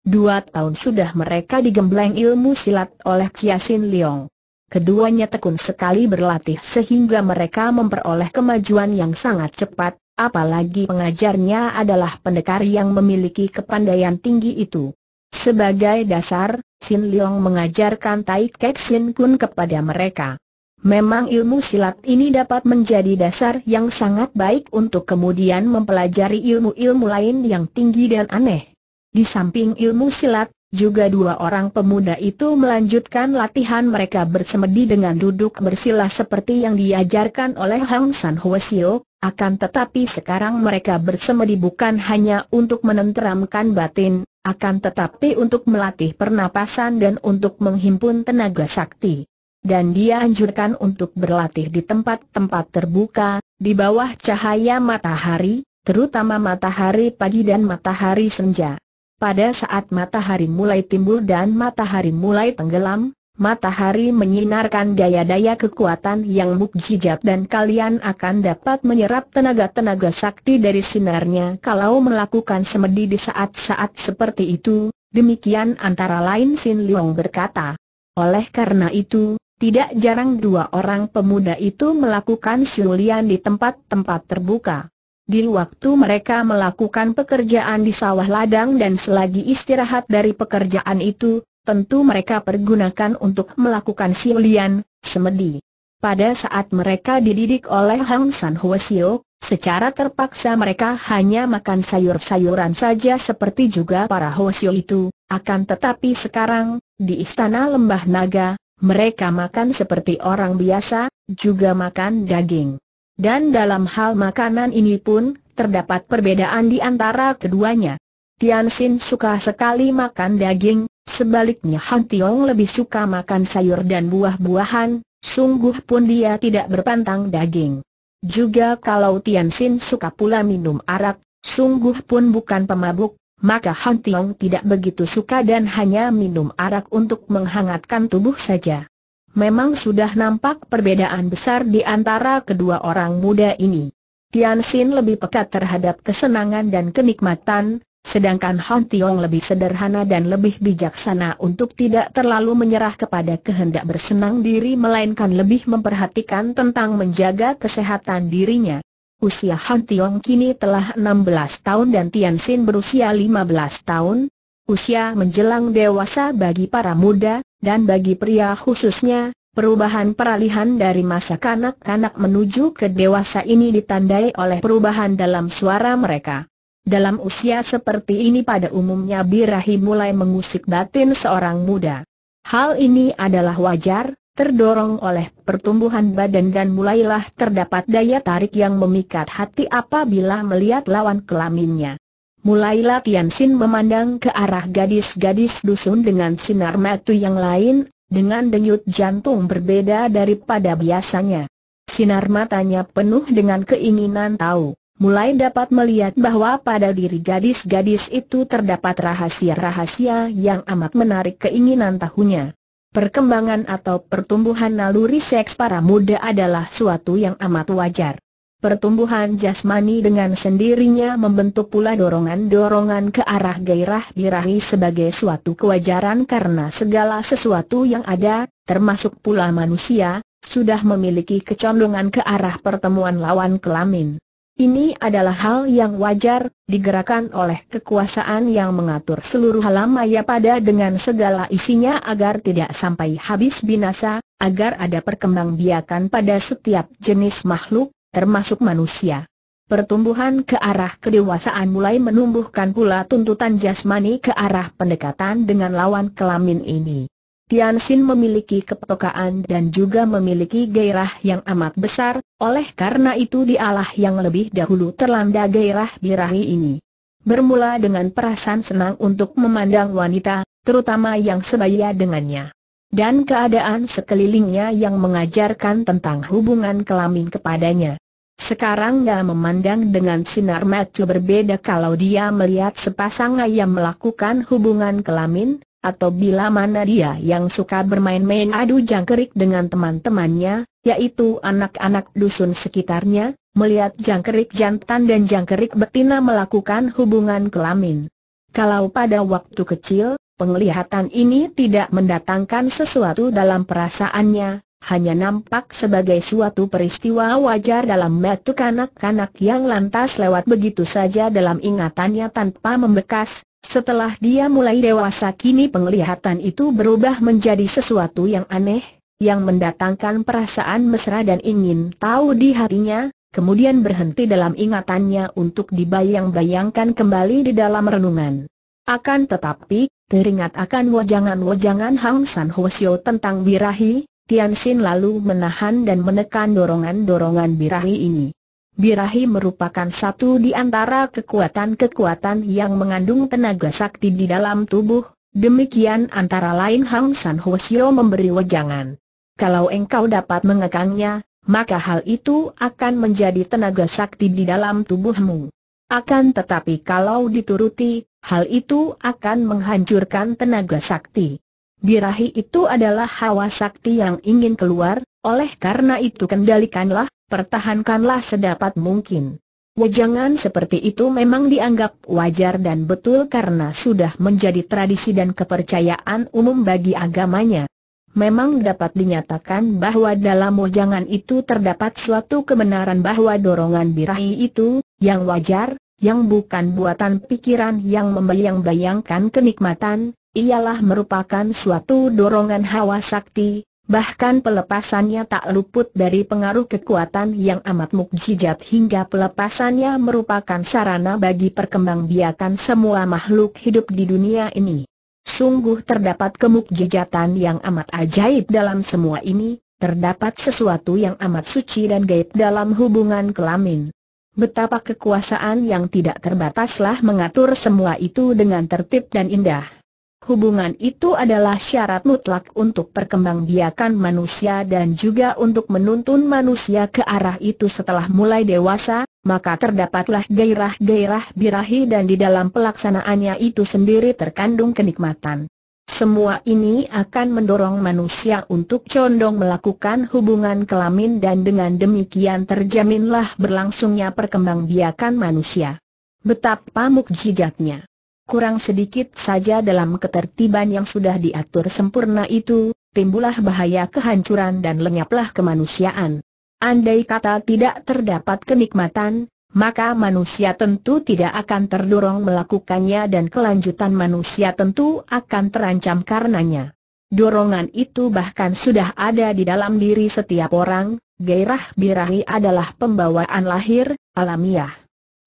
Dua tahun sudah mereka digembleng ilmu silat oleh Sin Leong. Keduanya tekun sekali berlatih sehingga mereka memperoleh kemajuan yang sangat cepat, apalagi pengajarnya adalah pendekar yang memiliki kepandaian tinggi itu. Sebagai dasar, Sin Leong mengajarkan Tai Kek Sin Kun kepada mereka. Memang ilmu silat ini dapat menjadi dasar yang sangat baik untuk kemudian mempelajari ilmu-ilmu lain yang tinggi dan aneh. Di samping ilmu silat, juga dua orang pemuda itu melanjutkan latihan mereka bersemedi dengan duduk bersila seperti yang diajarkan oleh Hang San Hwasyo, akan tetapi sekarang mereka bersemedi bukan hanya untuk menenteramkan batin, akan tetapi untuk melatih pernapasan dan untuk menghimpun tenaga sakti. Dan dia anjurkan untuk berlatih di tempat-tempat terbuka, di bawah cahaya matahari, terutama matahari pagi dan matahari senja. Pada saat matahari mulai timbul dan matahari mulai tenggelam, matahari menyinarkan daya-daya kekuatan yang mukjizat dan kalian akan dapat menyerap tenaga-tenaga sakti dari sinarnya kalau melakukan semedi di saat-saat seperti itu, demikian antara lain Sin Leong berkata. Oleh karena itu, tidak jarang dua orang pemuda itu melakukan syulian di tempat-tempat terbuka. Di waktu mereka melakukan pekerjaan di sawah ladang dan selagi istirahat dari pekerjaan itu, tentu mereka pergunakan untuk melakukan siulian, semedi. Pada saat mereka dididik oleh Hang San Hwasyo, secara terpaksa mereka hanya makan sayur-sayuran saja seperti juga para Hwasyo itu, akan tetapi sekarang, di Istana Lembah Naga, mereka makan seperti orang biasa, juga makan daging. Dan dalam hal makanan ini pun, terdapat perbedaan di antara keduanya. Tian Sin suka sekali makan daging, sebaliknya Han Tiong lebih suka makan sayur dan buah-buahan, sungguh pun dia tidak berpantang daging. Juga kalau Tian Sin suka pula minum arak, sungguh pun bukan pemabuk, maka Han Tiong tidak begitu suka dan hanya minum arak untuk menghangatkan tubuh saja. Memang sudah nampak perbedaan besar di antara kedua orang muda ini. Tian Xin lebih pekat terhadap kesenangan dan kenikmatan, sedangkan Han Tiong lebih sederhana dan lebih bijaksana untuk tidak terlalu menyerah kepada kehendak bersenang diri melainkan lebih memperhatikan tentang menjaga kesehatan dirinya. Usia Han Tiong kini telah 16 tahun dan Tian Xin berusia 15 tahun. Usia menjelang dewasa bagi para muda, dan bagi pria khususnya, perubahan peralihan dari masa kanak-kanak menuju ke dewasa ini ditandai oleh perubahan dalam suara mereka. Dalam usia seperti ini pada umumnya birahi mulai mengusik batin seorang muda. Hal ini adalah wajar, terdorong oleh pertumbuhan badan dan mulailah terdapat daya tarik yang memikat hati apabila melihat lawan kelaminnya. Mulailah Tian Sin memandang ke arah gadis-gadis dusun dengan sinar mata yang lain, dengan denyut jantung berbeda daripada biasanya. Sinar matanya penuh dengan keinginan tahu, mulai dapat melihat bahwa pada diri gadis-gadis itu terdapat rahasia-rahasia yang amat menarik keinginan tahunya. Perkembangan atau pertumbuhan naluri seks para muda adalah suatu yang amat wajar. Pertumbuhan jasmani dengan sendirinya membentuk pula dorongan-dorongan ke arah gairah birahi sebagai suatu kewajaran karena segala sesuatu yang ada, termasuk pula manusia, sudah memiliki kecondongan ke arah pertemuan lawan kelamin. Ini adalah hal yang wajar, digerakkan oleh kekuasaan yang mengatur seluruh alam maya pada dengan segala isinya agar tidak sampai habis binasa, agar ada perkembangbiakan pada setiap jenis makhluk, termasuk manusia. Pertumbuhan ke arah kedewasaan mulai menumbuhkan pula tuntutan jasmani ke arah pendekatan dengan lawan kelamin ini. Tian Xin memiliki kepekaan dan juga memiliki gairah yang amat besar, oleh karena itu dialah yang lebih dahulu terlanda gairah birahi ini. Bermula dengan perasaan senang untuk memandang wanita, terutama yang sebaya dengannya. Dan keadaan sekelilingnya yang mengajarkan tentang hubungan kelamin kepadanya. Sekarang dia memandang dengan sinar mata berbeda kalau dia melihat sepasang ayam melakukan hubungan kelamin, atau bila mana dia yang suka bermain-main adu jangkerik dengan teman-temannya, yaitu anak-anak dusun sekitarnya, melihat jangkerik jantan dan jangkerik betina melakukan hubungan kelamin. Kalau pada waktu kecil, penglihatan ini tidak mendatangkan sesuatu dalam perasaannya, hanya nampak sebagai suatu peristiwa wajar dalam mata kanak-kanak yang lantas lewat begitu saja dalam ingatannya tanpa membekas, setelah dia mulai dewasa kini penglihatan itu berubah menjadi sesuatu yang aneh, yang mendatangkan perasaan mesra dan ingin tahu di hatinya, kemudian berhenti dalam ingatannya untuk dibayang-bayangkan kembali di dalam renungan. Akan tetapi, teringat akan wajangan-wajangan Hang San Hosio tentang birahi, Tian Xin lalu menahan dan menekan dorongan-dorongan birahi ini. Birahi merupakan satu di antara kekuatan-kekuatan yang mengandung tenaga sakti di dalam tubuh, demikian antara lain Hang San Hosio memberi wejangan. Kalau engkau dapat mengekangnya, maka hal itu akan menjadi tenaga sakti di dalam tubuhmu. Akan tetapi kalau dituruti, hal itu akan menghancurkan tenaga sakti. Birahi itu adalah hawa sakti yang ingin keluar, oleh karena itu kendalikanlah, pertahankanlah sedapat mungkin. Wejangan seperti itu memang dianggap wajar dan betul karena sudah menjadi tradisi dan kepercayaan umum bagi agamanya. Memang dapat dinyatakan bahwa dalam wejangan itu terdapat suatu kebenaran bahwa dorongan birahi itu, yang wajar, yang bukan buatan pikiran yang membayang-bayangkan kenikmatan, ialah merupakan suatu dorongan hawa sakti, Bahkan pelepasannya tak luput dari pengaruh kekuatan yang amat mukjizat hingga pelepasannya merupakan sarana bagi perkembangbiakan semua makhluk hidup di dunia ini. Sungguh terdapat kemukjizatan yang amat ajaib dalam semua ini, terdapat sesuatu yang amat suci dan gaib dalam hubungan kelamin. Betapa kekuasaan yang tidak terbataslah mengatur semua itu dengan tertib dan indah. Hubungan itu adalah syarat mutlak untuk perkembangbiakan manusia dan juga untuk menuntun manusia ke arah itu setelah mulai dewasa, maka terdapatlah gairah-gairah birahi dan di dalam pelaksanaannya itu sendiri terkandung kenikmatan. Semua ini akan mendorong manusia untuk condong melakukan hubungan kelamin dan dengan demikian terjaminlah berlangsungnya perkembangbiakan manusia. Betapa mukjizatnya! Kurang sedikit saja dalam ketertiban yang sudah diatur sempurna itu, timbullah bahaya kehancuran dan lenyaplah kemanusiaan. Andai kata tidak terdapat kenikmatan, maka manusia tentu tidak akan terdorong melakukannya dan kelanjutan manusia tentu akan terancam karenanya. Dorongan itu bahkan sudah ada di dalam diri setiap orang, gairah birahi adalah pembawaan lahir, alamiah.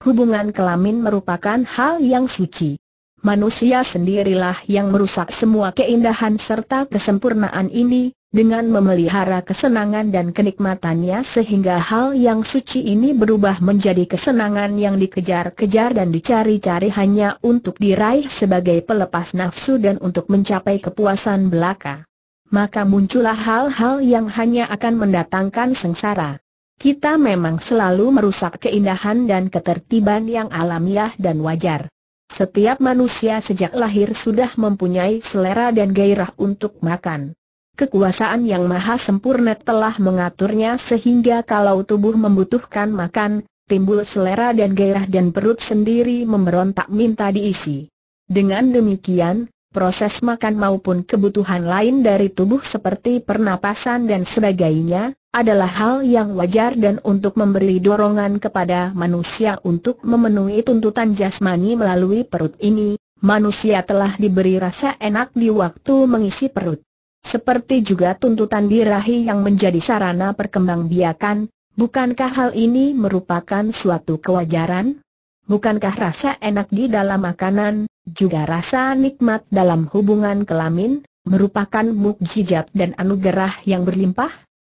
Hubungan kelamin merupakan hal yang suci manusia sendirilah yang merusak semua keindahan serta kesempurnaan ini, dengan memelihara kesenangan dan kenikmatannya sehingga hal yang suci ini berubah menjadi kesenangan yang dikejar-kejar dan dicari-cari hanya untuk diraih sebagai pelepas nafsu dan untuk mencapai kepuasan belaka. Maka muncullah hal-hal yang hanya akan mendatangkan sengsara. Kita memang selalu merusak keindahan dan ketertiban yang alamiah dan wajar. Setiap manusia sejak lahir sudah mempunyai selera dan gairah untuk makan. Kekuasaan yang maha sempurna telah mengaturnya sehingga kalau tubuh membutuhkan makan, timbul selera dan gairah dan perut sendiri memberontak minta diisi. Dengan demikian, proses makan maupun kebutuhan lain dari tubuh seperti pernapasan dan sebagainya, adalah hal yang wajar dan untuk memberi dorongan kepada manusia untuk memenuhi tuntutan jasmani melalui perut ini, manusia telah diberi rasa enak di waktu mengisi perut. Seperti juga tuntutan birahi yang menjadi sarana perkembangbiakan, bukankah hal ini merupakan suatu kewajaran? Bukankah rasa enak di dalam makanan, juga rasa nikmat dalam hubungan kelamin, merupakan mukjizat dan anugerah yang berlimpah?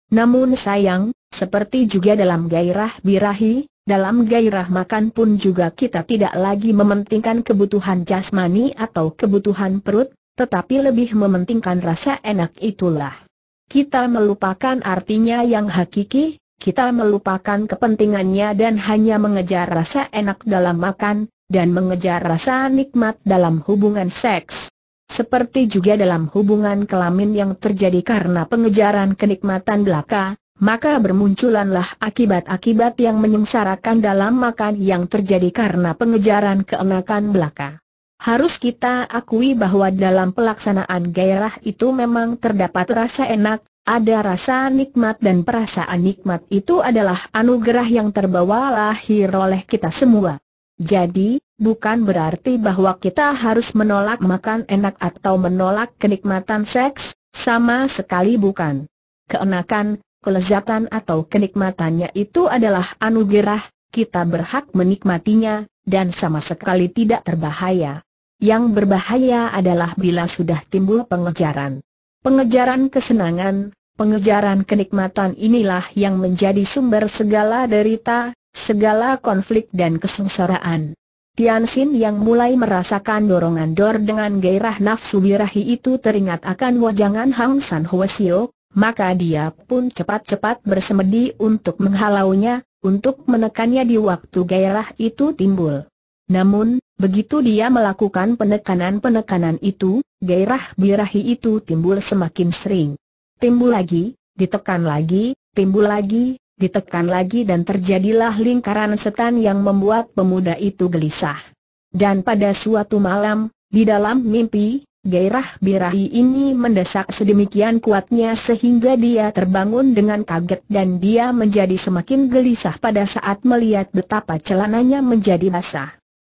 Namun sayang, seperti juga dalam gairah birahi, dalam gairah makan pun juga kita tidak lagi mementingkan kebutuhan jasmani atau kebutuhan perut, tetapi lebih mementingkan rasa enak itulah. Kita melupakan artinya yang hakiki, kita melupakan kepentingannya dan hanya mengejar rasa enak dalam makan, dan mengejar rasa nikmat dalam hubungan seks. Seperti juga dalam hubungan kelamin yang terjadi karena pengejaran kenikmatan belaka, maka bermunculanlah akibat-akibat yang menyengsarakan dalam makan yang terjadi karena pengejaran keenakan belaka. Harus kita akui bahwa dalam pelaksanaan gairah itu memang terdapat rasa enak, ada rasa nikmat dan perasaan nikmat itu adalah anugerah yang terbawa lahir oleh kita semua. Jadi, bukan berarti bahwa kita harus menolak makan enak atau menolak kenikmatan seks, sama sekali bukan. Keenakan, kelezatan atau kenikmatannya itu adalah anugerah, kita berhak menikmatinya, dan sama sekali tidak terbahaya. Yang berbahaya adalah bila sudah timbul pengejaran. Pengejaran kesenangan, pengejaran kenikmatan inilah yang menjadi sumber segala derita, segala konflik dan kesengsaraan. Tiansin yang mulai merasakan dorongan dor dengan gairah nafsu birahi itu teringat akan wajangan Hang San Hwasyo, maka dia pun cepat-cepat bersemedi untuk menghalaunya, untuk menekannya di waktu gairah itu timbul. Namun, begitu dia melakukan penekanan-penekanan itu, gairah birahi itu timbul semakin sering. Timbul lagi, ditekan lagi, timbul lagi, ditekan lagi dan terjadilah lingkaran setan yang membuat pemuda itu gelisah. Dan pada suatu malam, di dalam mimpi, gairah birahi ini mendesak sedemikian kuatnya sehingga dia terbangun dengan kaget dan dia menjadi semakin gelisah pada saat melihat betapa celananya menjadi basah.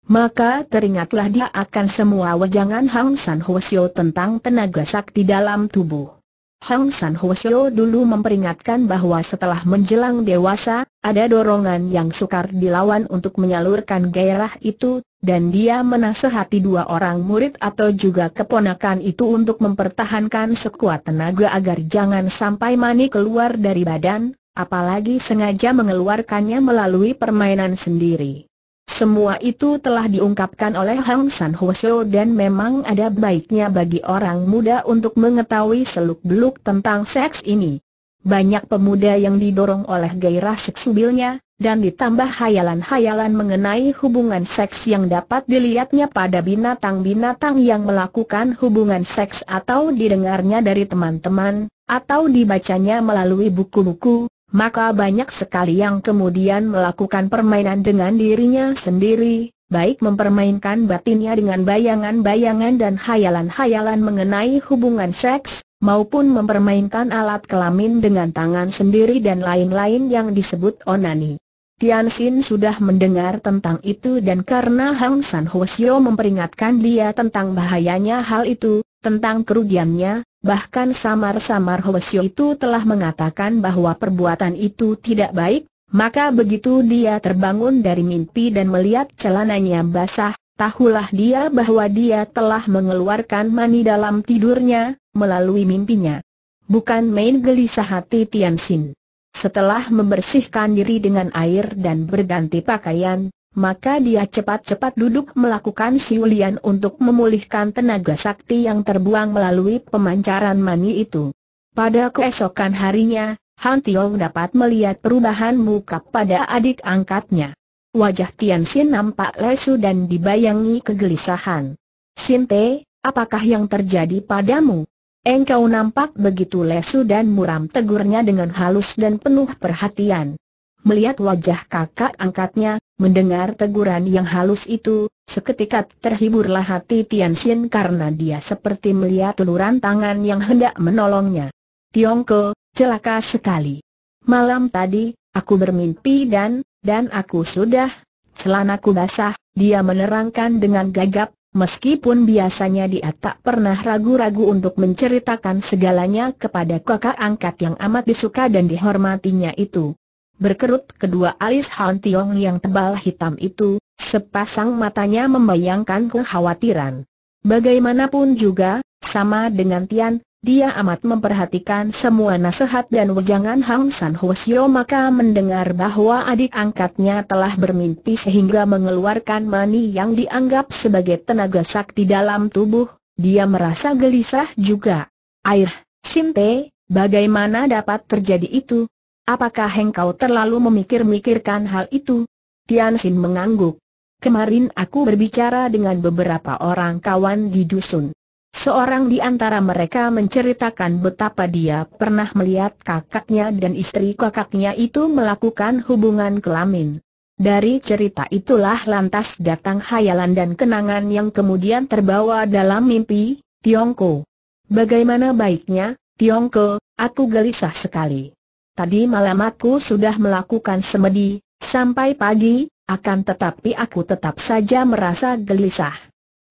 Maka teringatlah dia akan semua wajangan Hang San Hosyo tentang tenaga sakti dalam tubuh. Hang San Hosyo dulu memperingatkan bahwa setelah menjelang dewasa, ada dorongan yang sukar dilawan untuk menyalurkan gairah itu, dan dia menasehati dua orang murid atau juga keponakan itu untuk mempertahankan sekuat tenaga agar jangan sampai mani keluar dari badan, apalagi sengaja mengeluarkannya melalui permainan sendiri. Semua itu telah diungkapkan oleh Hang San Hosyo dan memang ada baiknya bagi orang muda untuk mengetahui seluk-beluk tentang seks ini. Banyak pemuda yang didorong oleh gairah seksubilnya, dan ditambah hayalan-hayalan mengenai hubungan seks yang dapat dilihatnya pada binatang-binatang yang melakukan hubungan seks atau didengarnya dari teman-teman, atau dibacanya melalui buku-buku, maka banyak sekali yang kemudian melakukan permainan dengan dirinya sendiri, baik mempermainkan batinnya dengan bayangan-bayangan dan hayalan-hayalan mengenai hubungan seks, maupun mempermainkan alat kelamin dengan tangan sendiri dan lain-lain yang disebut onani. Tian Sin sudah mendengar tentang itu dan karena Hang San Hosyo memperingatkan dia tentang bahayanya hal itu, tentang kerugiannya, Bahkan samar-samar Hwasyo itu telah mengatakan bahwa perbuatan itu tidak baik, maka begitu dia terbangun dari mimpi dan melihat celananya basah, tahulah dia bahwa dia telah mengeluarkan mani dalam tidurnya, melalui mimpinya. Bukan main gelisah hati Tianxin. Setelah membersihkan diri dengan air dan berganti pakaian, maka dia cepat-cepat duduk melakukan siulian untuk memulihkan tenaga sakti yang terbuang melalui pemancaran mani itu. Pada keesokan harinya, Han Tiong dapat melihat perubahan muka pada adik angkatnya. Wajah Tian Xin nampak lesu dan dibayangi kegelisahan. Xin Te, apakah yang terjadi padamu? Engkau nampak begitu lesu dan muram tegurnya dengan halus dan penuh perhatian. Melihat wajah kakak angkatnya, mendengar teguran yang halus itu, Seketika terhiburlah hati Tian Xin karena dia seperti melihat uluran tangan yang hendak menolongnya. Tiongko, celaka sekali. Malam tadi, aku bermimpi dan, dan aku sudah, celanaku basah, dia menerangkan dengan gagap, meskipun biasanya dia tak pernah ragu-ragu untuk menceritakan segalanya kepada kakak angkat yang amat disuka dan dihormatinya itu. Berkerut kedua alis Han Tiong yang tebal hitam itu, Sepasang matanya membayangkan kekhawatiran. Bagaimanapun juga, sama dengan Tian, dia amat memperhatikan semua nasihat dan wejangan Hang San Hwasyo maka mendengar bahwa adik angkatnya telah bermimpi sehingga mengeluarkan mani yang dianggap sebagai tenaga sakti dalam tubuh, dia merasa gelisah juga. Air, Sinte, bagaimana dapat terjadi itu? Apakah engkau terlalu memikir-mikirkan hal itu? Tian Sin mengangguk. Kemarin aku berbicara dengan beberapa orang kawan di dusun. Seorang di antara mereka menceritakan betapa dia pernah melihat kakaknya dan istri kakaknya itu melakukan hubungan kelamin. Dari cerita itulah lantas datang hayalan dan kenangan yang kemudian terbawa dalam mimpi, Tiongko. Bagaimana baiknya, Tiongko, aku gelisah sekali. Tadi malam aku sudah melakukan semedi, sampai pagi, akan tetapi aku tetap saja merasa gelisah.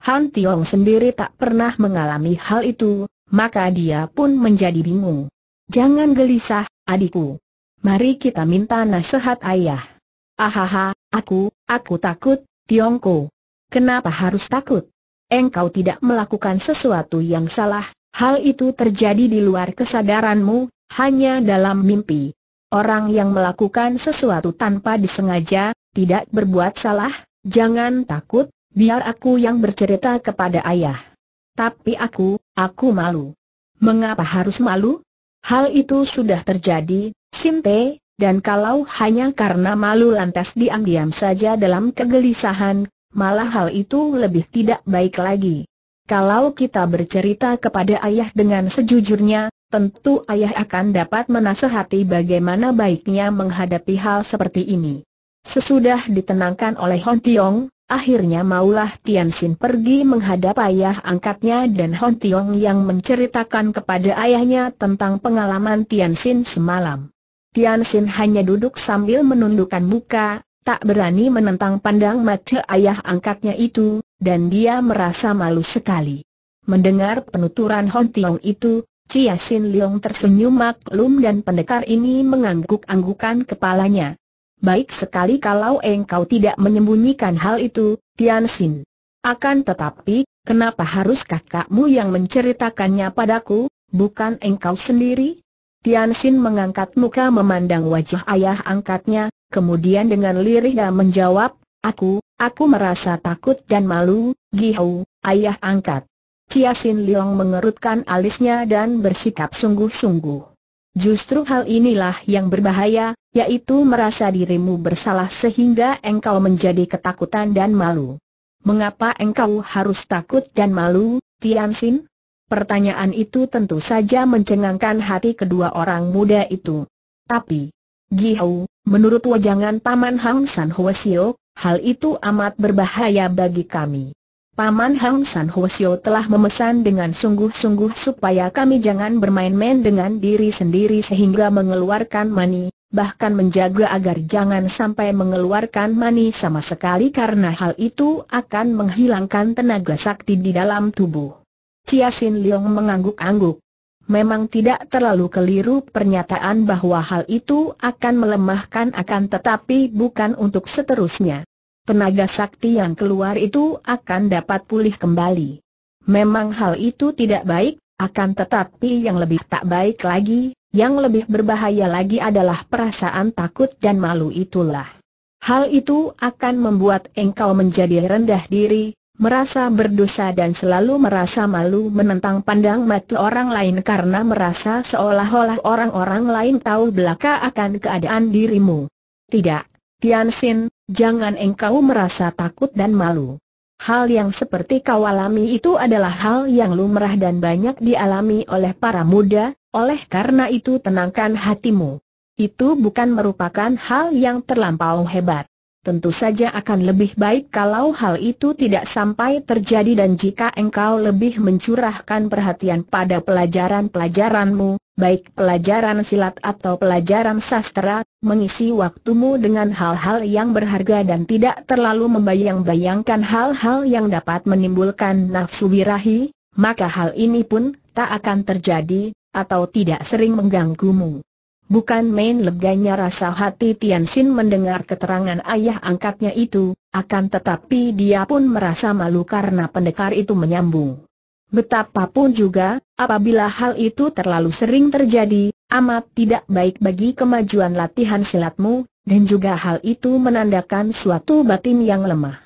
Han Tiong sendiri tak pernah mengalami hal itu, maka dia pun menjadi bingung. Jangan gelisah, adikku. Mari kita minta nasihat ayah. Ahaha, aku, aku takut, Tiongko. Kenapa harus takut? Engkau tidak melakukan sesuatu yang salah, hal itu terjadi di luar kesadaranmu, hanya dalam mimpi. Orang yang melakukan sesuatu tanpa disengaja, tidak berbuat salah, jangan takut, biar aku yang bercerita kepada ayah. Tapi aku, aku malu. Mengapa harus malu? Hal itu sudah terjadi, Sinte, dan kalau hanya karena malu lantas diam-diam saja dalam kegelisahan, malah hal itu lebih tidak baik lagi. Kalau kita bercerita kepada ayah dengan sejujurnya, tentu ayah akan dapat menasehati bagaimana baiknya menghadapi hal seperti ini. Sesudah ditenangkan oleh Hon Tiong, akhirnya maulah Tian Sin pergi menghadap ayah angkatnya dan Hon Tiong yang menceritakan kepada ayahnya tentang pengalaman Tian Sin semalam. Tian Sin hanya duduk sambil menundukkan muka, tak berani menentang pandang mata ayah angkatnya itu, dan dia merasa malu sekali. Mendengar penuturan Hon Tiong itu, Chia Sin Leong tersenyum maklum dan pendekar ini mengangguk-anggukan kepalanya. Baik sekali kalau engkau tidak menyembunyikan hal itu, Tian Xin. Akan tetapi, kenapa harus kakakmu yang menceritakannya padaku, bukan engkau sendiri? Tian Xin mengangkat muka memandang wajah ayah angkatnya, kemudian dengan lirih dan menjawab, Aku, aku merasa takut dan malu, Gihau, ayah angkat. Chia Sin Leong mengerutkan alisnya dan bersikap sungguh-sungguh. Justru hal inilah yang berbahaya, yaitu merasa dirimu bersalah sehingga engkau menjadi ketakutan dan malu. Mengapa engkau harus takut dan malu, Tian Sin? Pertanyaan itu tentu saja mencengangkan hati kedua orang muda itu. Tapi, Gihau, menurut wajangan Paman Hang San Hwasyo, hal itu amat berbahaya bagi kami. Paman Hang San Hosio telah memesan dengan sungguh-sungguh supaya kami jangan bermain-main dengan diri sendiri sehingga mengeluarkan mani, bahkan menjaga agar jangan sampai mengeluarkan mani sama sekali karena hal itu akan menghilangkan tenaga sakti di dalam tubuh. Chia Sin Leong mengangguk-angguk. Memang tidak terlalu keliru pernyataan bahwa hal itu akan melemahkan akan tetapi bukan untuk seterusnya tenaga sakti yang keluar itu akan dapat pulih kembali. Memang hal itu tidak baik, akan tetapi yang lebih tak baik lagi, yang lebih berbahaya lagi adalah perasaan takut dan malu itulah. Hal itu akan membuat engkau menjadi rendah diri, merasa berdosa dan selalu merasa malu menentang pandang mata orang lain karena merasa seolah-olah orang-orang lain tahu belaka akan keadaan dirimu. Tidak, Tian Sin, jangan engkau merasa takut dan malu. Hal yang seperti kau alami itu adalah hal yang lumrah dan banyak dialami oleh para muda, oleh karena itu tenangkan hatimu. Itu bukan merupakan hal yang terlampau hebat. tentu saja akan lebih baik kalau hal itu tidak sampai terjadi dan jika engkau lebih mencurahkan perhatian pada pelajaran-pelajaranmu, baik pelajaran silat atau pelajaran sastra, mengisi waktumu dengan hal-hal yang berharga dan tidak terlalu membayang-bayangkan hal-hal yang dapat menimbulkan nafsu birahi, maka hal ini pun tak akan terjadi, atau tidak sering mengganggumu. Bukan main leganya rasa hati Tian Sin mendengar keterangan ayah angkatnya itu, akan tetapi dia pun merasa malu karena pendekar itu menyambung. Betapapun juga, apabila hal itu terlalu sering terjadi, amat tidak baik bagi kemajuan latihan silatmu, dan juga hal itu menandakan suatu batin yang lemah.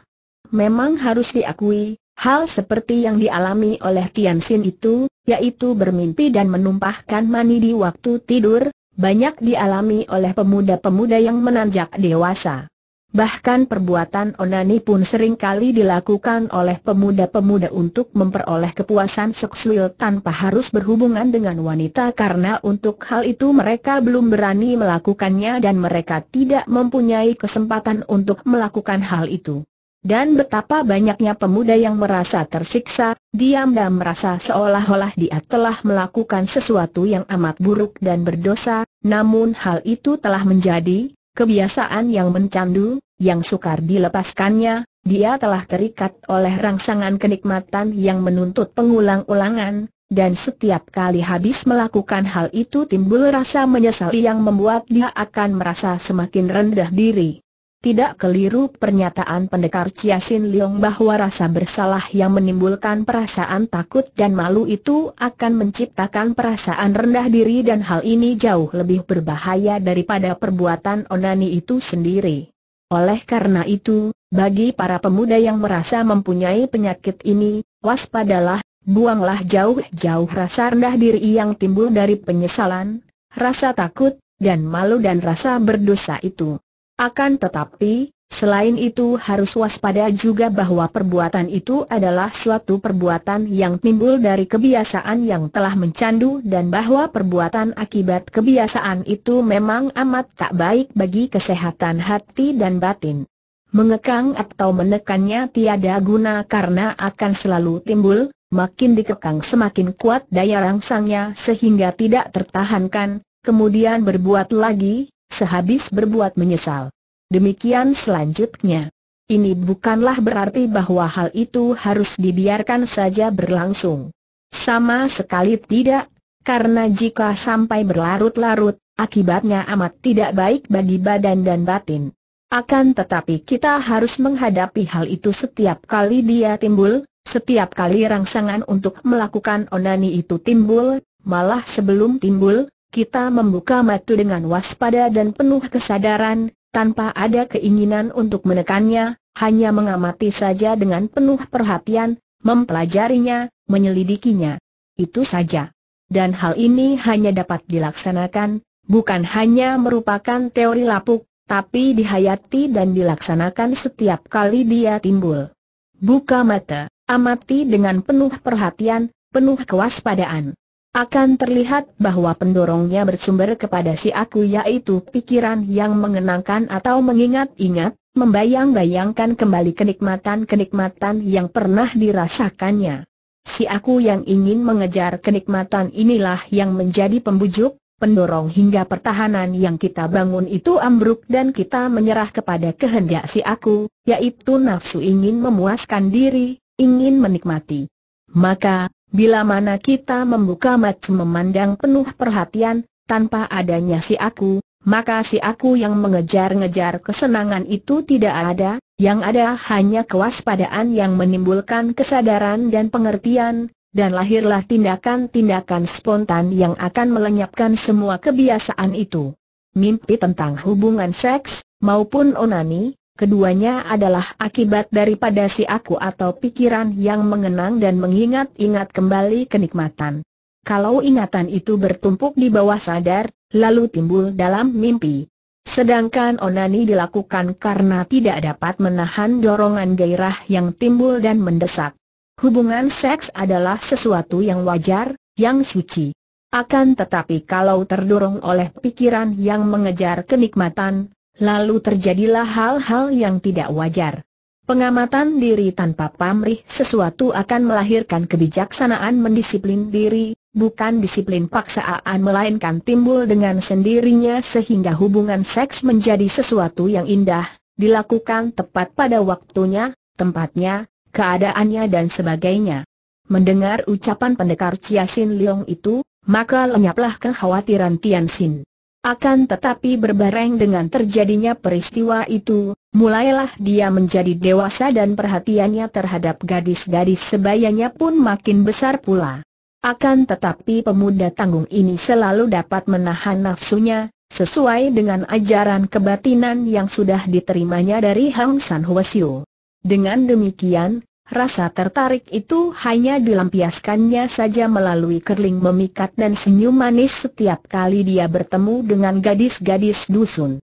Memang harus diakui, hal seperti yang dialami oleh Tian Sin itu, yaitu bermimpi dan menumpahkan mani di waktu tidur, banyak dialami oleh pemuda-pemuda yang menanjak dewasa. Bahkan perbuatan onani pun sering kali dilakukan oleh pemuda-pemuda untuk memperoleh kepuasan seksual tanpa harus berhubungan dengan wanita karena untuk hal itu mereka belum berani melakukannya dan mereka tidak mempunyai kesempatan untuk melakukan hal itu. Dan betapa banyaknya pemuda yang merasa tersiksa, diam dan merasa seolah-olah dia telah melakukan sesuatu yang amat buruk dan berdosa, namun hal itu telah menjadi kebiasaan yang mencandu, yang sukar dilepaskannya, dia telah terikat oleh rangsangan kenikmatan yang menuntut pengulang-ulangan, dan setiap kali habis melakukan hal itu timbul rasa menyesal yang membuat dia akan merasa semakin rendah diri. Tidak keliru pernyataan pendekar Chia Sin Leong bahwa rasa bersalah yang menimbulkan perasaan takut dan malu itu akan menciptakan perasaan rendah diri dan hal ini jauh lebih berbahaya daripada perbuatan onani itu sendiri. Oleh karena itu, bagi para pemuda yang merasa mempunyai penyakit ini, waspadalah, buanglah jauh-jauh rasa rendah diri yang timbul dari penyesalan, rasa takut, dan malu dan rasa berdosa itu. Akan tetapi, selain itu harus waspada juga bahwa perbuatan itu adalah suatu perbuatan yang timbul dari kebiasaan yang telah mencandu dan bahwa perbuatan akibat kebiasaan itu memang amat tak baik bagi kesehatan hati dan batin. Mengekang atau menekannya tiada guna karena akan selalu timbul, makin dikekang semakin kuat daya rangsangnya sehingga tidak tertahankan, kemudian berbuat lagi, sehabis berbuat menyesal. Demikian selanjutnya. Ini bukanlah berarti bahwa hal itu harus dibiarkan saja berlangsung. Sama sekali tidak, karena jika sampai berlarut-larut, akibatnya amat tidak baik bagi badan dan batin. Akan tetapi kita harus menghadapi hal itu setiap kali dia timbul, setiap kali rangsangan untuk melakukan onani itu timbul, malah sebelum timbul, kita membuka mata dengan waspada dan penuh kesadaran, tanpa ada keinginan untuk menekannya, hanya mengamati saja dengan penuh perhatian, mempelajarinya, menyelidikinya. Itu saja. Dan hal ini hanya dapat dilaksanakan, bukan hanya merupakan teori lapuk, tapi dihayati dan dilaksanakan setiap kali dia timbul. Buka mata, amati dengan penuh perhatian, penuh kewaspadaan akan terlihat bahwa pendorongnya bersumber kepada si aku yaitu pikiran yang mengenangkan atau mengingat-ingat, membayang-bayangkan kembali kenikmatan-kenikmatan yang pernah dirasakannya. Si aku yang ingin mengejar kenikmatan inilah yang menjadi pembujuk, pendorong hingga pertahanan yang kita bangun itu ambruk dan kita menyerah kepada kehendak si aku, yaitu nafsu ingin memuaskan diri, ingin menikmati. Maka, Bila mana kita membuka mata memandang penuh perhatian, tanpa adanya si aku, maka si aku yang mengejar-ngejar kesenangan itu tidak ada, yang ada hanya kewaspadaan yang menimbulkan kesadaran dan pengertian, dan lahirlah tindakan-tindakan spontan yang akan melenyapkan semua kebiasaan itu. Mimpi tentang hubungan seks, maupun onani, Keduanya adalah akibat daripada si aku atau pikiran yang mengenang dan mengingat-ingat kembali kenikmatan. Kalau ingatan itu bertumpuk di bawah sadar, lalu timbul dalam mimpi. Sedangkan onani dilakukan karena tidak dapat menahan dorongan gairah yang timbul dan mendesak. Hubungan seks adalah sesuatu yang wajar, yang suci. Akan tetapi kalau terdorong oleh pikiran yang mengejar kenikmatan, lalu terjadilah hal-hal yang tidak wajar. Pengamatan diri tanpa pamrih sesuatu akan melahirkan kebijaksanaan mendisiplin diri, bukan disiplin paksaan melainkan timbul dengan sendirinya sehingga hubungan seks menjadi sesuatu yang indah, dilakukan tepat pada waktunya, tempatnya, keadaannya dan sebagainya. Mendengar ucapan pendekar Chia Sin Leong itu, maka lenyaplah kekhawatiran Tian Sin. Akan tetapi berbareng dengan terjadinya peristiwa itu, mulailah dia menjadi dewasa dan perhatiannya terhadap gadis-gadis sebayanya pun makin besar pula. Akan tetapi pemuda tanggung ini selalu dapat menahan nafsunya, sesuai dengan ajaran kebatinan yang sudah diterimanya dari Hang San Hwasyo. Dengan demikian, rasa tertarik itu hanya dilampiaskannya saja melalui kerling memikat dan senyum manis setiap kali dia bertemu dengan gadis-gadis dusun.